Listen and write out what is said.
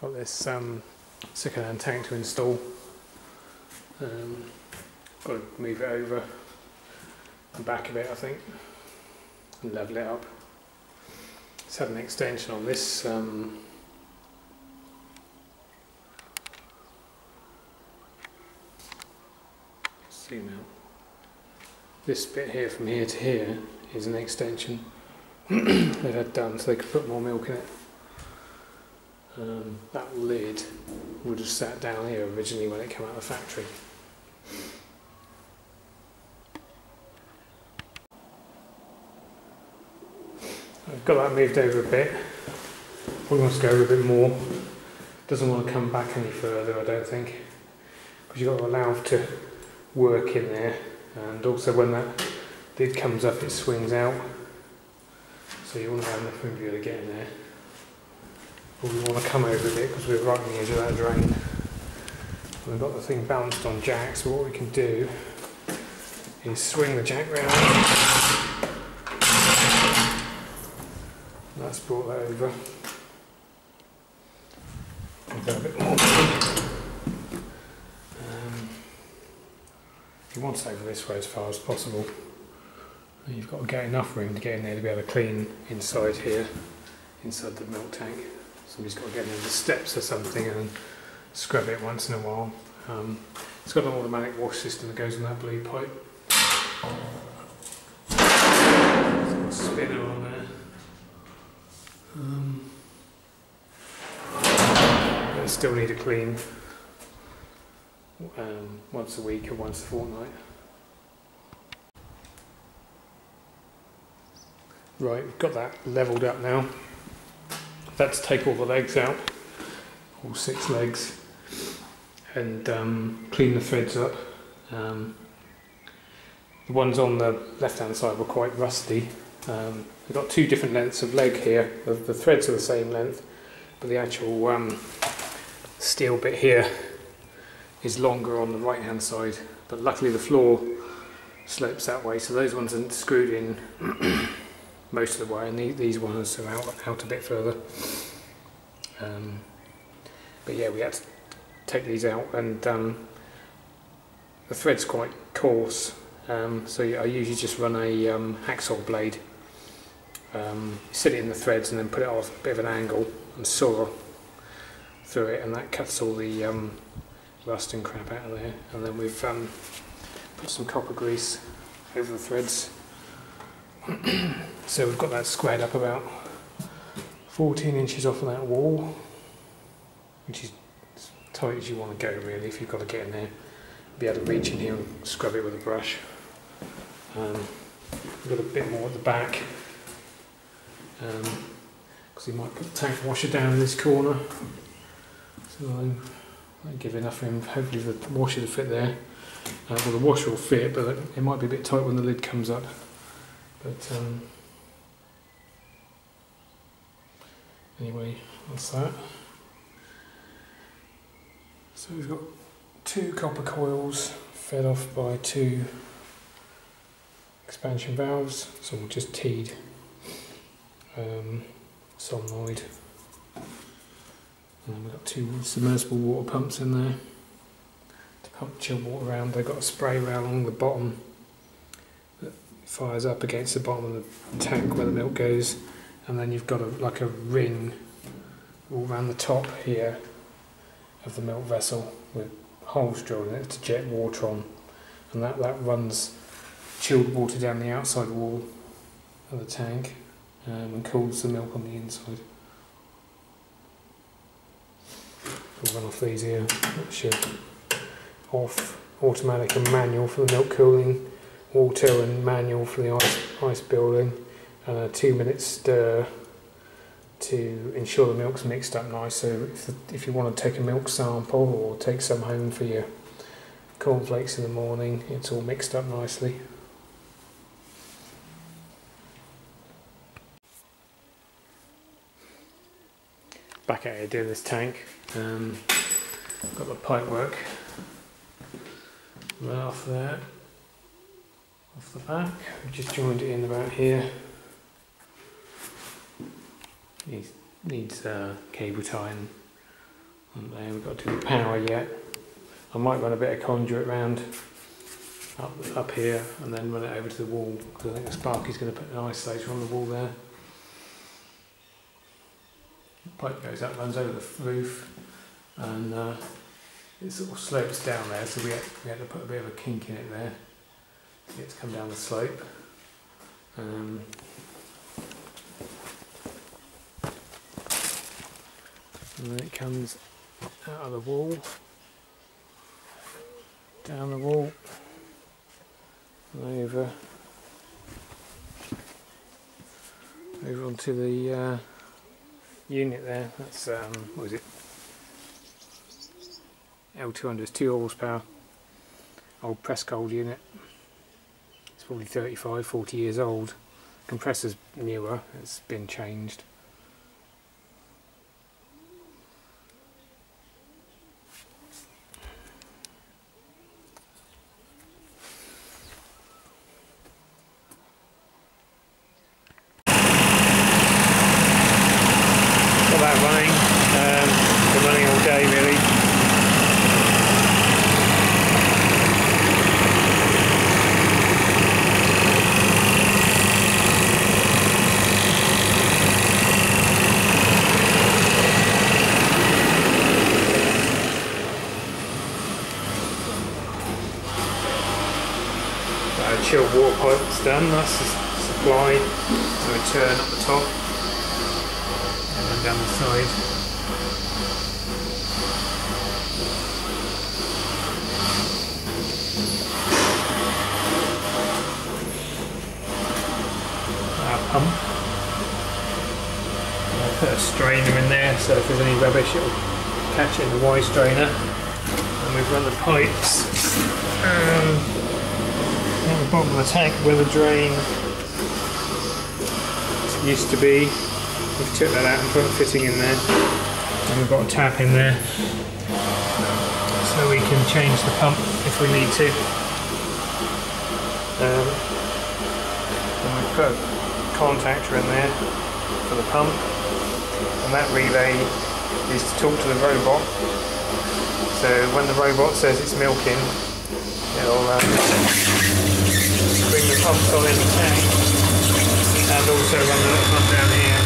Got this um, second-hand tank to install. Um, got to move it over the back of it, I think, and level it up. It's had an extension on this. Um, see now. This bit here from here to here is an extension they've had done so they could put more milk in it. Um, that lid would have sat down here originally when it came out of the factory. I've got that moved over a bit. We want to go over a bit more. Doesn't want to come back any further, I don't think. Because you've got to allow to work in there. And also when that lid comes up, it swings out. So you want to have enough room for you to get in there. But we want to come over a bit because we're right on the edge of that drain. We've got the thing balanced on jacks, so what we can do is swing the jack round That's brought that over. A bit more. Um, you want it over this way as far as possible. You've got to get enough room to get in there to be able to clean inside here, inside the milk tank. Somebody's got to get in the steps or something and scrub it once in a while. Um, it's got an automatic wash system that goes on that blue pipe. A spinner on there. Um, I still need to clean um, once a week or once a fortnight. Right, we've got that levelled up now. Let's take all the legs out, all six legs, and um, clean the threads up. Um, the ones on the left hand side were quite rusty. Um, we've got two different lengths of leg here. The, the threads are the same length, but the actual um, steel bit here is longer on the right hand side. But luckily the floor slopes that way, so those ones aren't screwed in most of the way, and the, these ones are out, out a bit further. Um, but yeah, we had to take these out, and um, the thread's quite coarse, um, so I usually just run a um, hacksaw blade, um, sit it in the threads, and then put it off a bit of an angle and saw through it, and that cuts all the um, rust and crap out of there. And then we've put some copper grease over the threads. so we've got that squared up about 14 inches off of that wall, which is as tight as you want to go really if you've got to get in there. Be able to reach in here and scrub it with a brush. Um, we've got a bit more at the back because um, you might put the tank washer down in this corner. So I'll give enough room, hopefully the washer to fit there. Uh, well, the washer will fit, but it might be a bit tight when the lid comes up. But um, anyway, that's that. So we've got two copper coils fed off by two expansion valves, so we'll just teed um, solenoid. And then we've got two submersible water pumps in there to pump chilled water around. They've got a spray rail along the bottom that fires up against the bottom of the tank where the milk goes, and then you've got a, like a ring all around the top here of the milk vessel with holes drilled in it to jet water on, and that, that runs chilled water down the outside wall of the tank um, and cools the milk on the inside. We'll run off these here, should off automatic and manual for the milk cooling, auto and manual for the ice, ice building, and a two minute stir to ensure the milk's mixed up nice. So if, if you want to take a milk sample or take some home for your cornflakes in the morning, it's all mixed up nicely. Back out here doing this tank. Um, got the pipe work right off there, off the back. Just joined it in about here. Needs, needs uh, cable tying And then we've got to do the power yet. I might run a bit of conduit round up, up here and then run it over to the wall because I think the Sparky's going to put an isolator on the wall there. Pipe goes up, runs over the roof and uh, it sort of slopes down there so we had, we had to put a bit of a kink in it there to get to come down the slope. Um, and then it comes out of the wall, down the wall, and over, over onto the uh, unit there. That's um, what is it? L200 is two horsepower, old Prestcold unit. It's probably 35, 40 years old. Compressor's newer, it's been changed. That running, um, been running all day really. Got chilled water pipe that's done, that's the s- supply to a turn at the top then down the side. Pump. Put a strainer in there so if there's any rubbish it'll catch it in the Y strainer. And we've run the pipes um, at the bottom of the tank where the drain used to be. We've took that out and put a fitting in there. And we've got a tap in there. So we can change the pump if we need to. Um, and we put a contactor in there for the pump. And that relay is to talk to the robot. So when the robot says it's milking, it'll um, bring the pumps on in the tank and also run the pump down